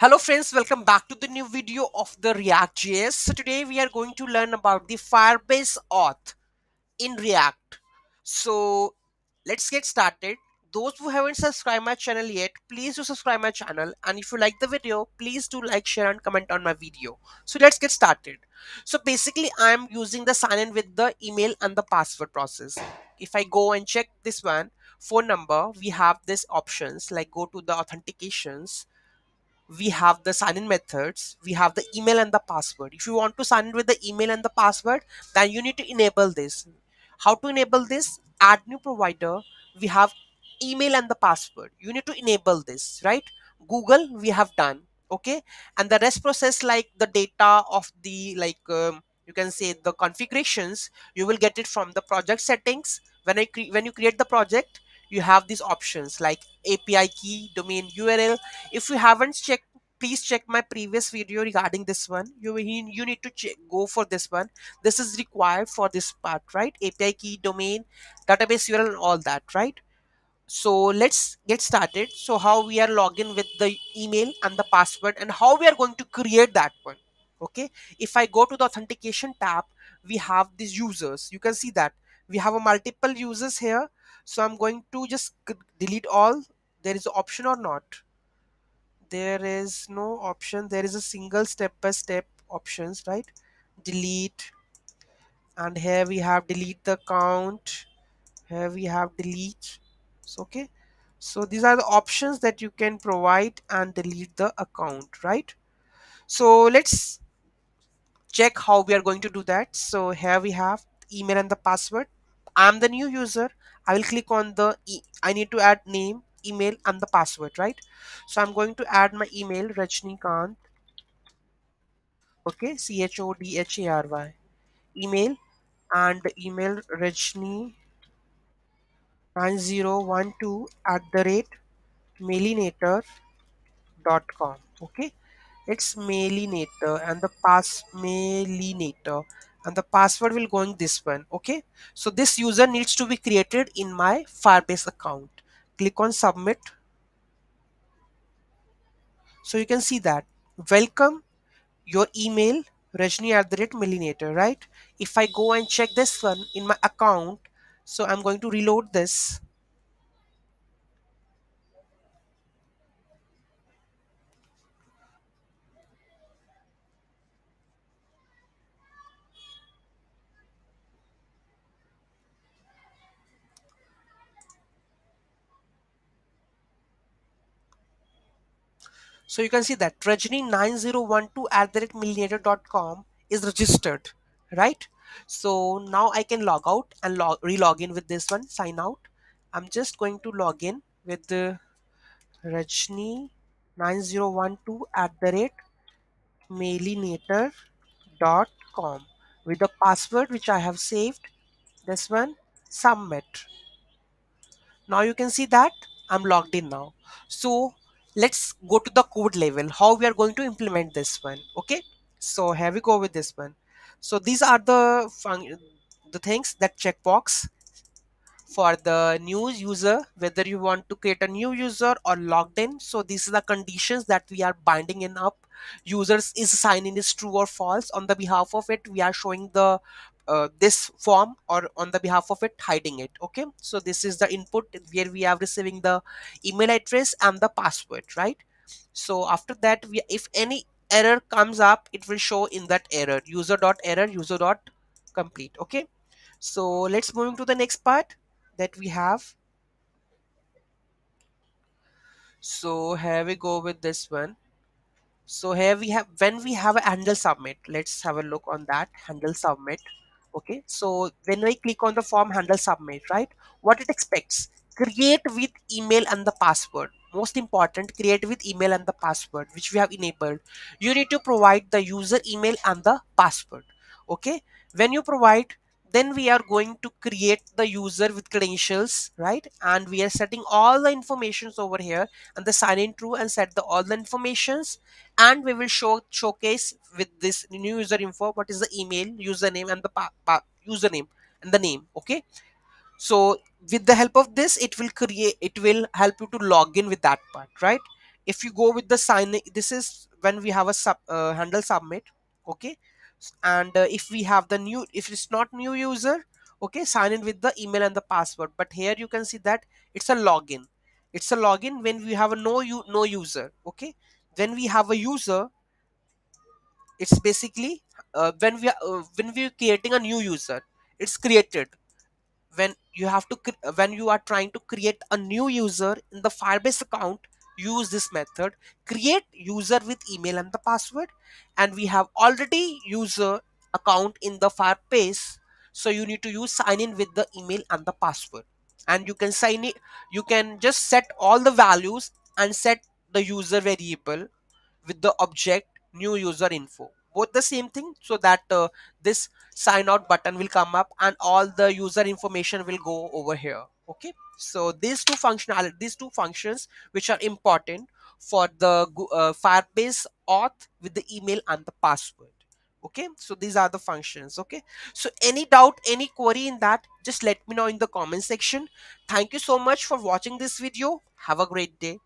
Hello friends, welcome back to the new video of the React.js. So today we are going to learn about the Firebase auth in React. So let's get started. Those who haven't subscribed my channel yet, please do subscribe my channel. And if you like the video, please do like, share and comment on my video. So let's get started. So basically I'm using the sign in with the email and the password process. If I go and check this one, phone number, we have this options like go to the authentications we have the sign in methods we have the email and the password. If you want to sign in with the email and the password then you need to enable this. How to enable this? Add new provider. We have email and the password. You need to enable this right? Google we have done okay? And the rest process like the data of the like um, you can say the configurations you will get it from the project settings. When i when you create the project you have these options like api key domain url if you haven't checked please check my previous video regarding this one. You you need to check, go for this one. This is required for this part right? Api key domain database url and all that right? So let's get started. So how we are login with the email and the password and how we are going to create that one okay? If i go to the authentication tab we have these users. You can see that we have a multiple users here so i'm going to just delete all. There is option or not? There is no option. There is a single step by step options right? Delete. And here we have delete the count. Here we have delete. So okay. So these are the options that you can provide and delete the account right? So let's check how we are going to do that. So here we have email and the password i'm the new user. I will click on the e i need to add name email and the password right? So i'm going to add my email rajnikant. Okay c h o d h a r y. Email and email rajni 9012 at the rate mailinator.com okay it's mailinator and the pass mailinator and the password will go in this one okay? So this user needs to be created in my firebase account. Click on submit. So you can see that. Welcome your email rajni at the rate mailinator right? If i go and check this one in my account so i'm going to reload this So you can see that Rajni9012 at the rate mailinator.com is registered, right? So now I can log out and log re-log in with this one, sign out. I'm just going to log in with the Rajni9012 at the rate mailinator.com with the password which I have saved. This one, submit. Now you can see that I'm logged in now. So let's go to the code level how we are going to implement this one okay? So here we go with this one. So these are the the things that checkbox for the new user whether you want to create a new user or logged in. So these are the conditions that we are binding in up. Users is sign in is true or false. On the behalf of it we are showing the uh, this form or on the behalf of it hiding it okay? So this is the input where we are receiving the email address and the password right? So after that we if any error comes up it will show in that error user dot error user dot complete okay? So let's move to the next part that we have. So here we go with this one. So here we have when we have a handle submit let's have a look on that handle submit okay so when I click on the form handle submit right what it expects create with email and the password. Most important create with email and the password which we have enabled. You need to provide the user email and the password. Okay when you provide then we are going to create the user with credentials right? And we are setting all the informations over here and the sign in true and set the all the informations. And we will show showcase with this new user info what is the email username and the username and the name okay? So with the help of this it will create it will help you to log in with that part right? If you go with the sign this is when we have a sub uh, handle submit okay and uh, if we have the new if it's not new user okay sign in with the email and the password. But here you can see that it's a login. It's a login when we have a no you no user okay? When we have a user it's basically uh, when we are uh, when we're creating a new user it's created. When you have to when you are trying to create a new user in the firebase account use this method create user with email and the password and we have already user account in the firebase. So you need to use sign in with the email and the password. And you can sign it you can just set all the values and set the user variable with the object new user info. Both the same thing so that uh, this sign out button will come up and all the user information will go over here okay so these two functionality these two functions which are important for the uh, firebase auth with the email and the password. Okay so these are the functions okay? So any doubt any query in that just let me know in the comment section. Thank you so much for watching this video. Have a great day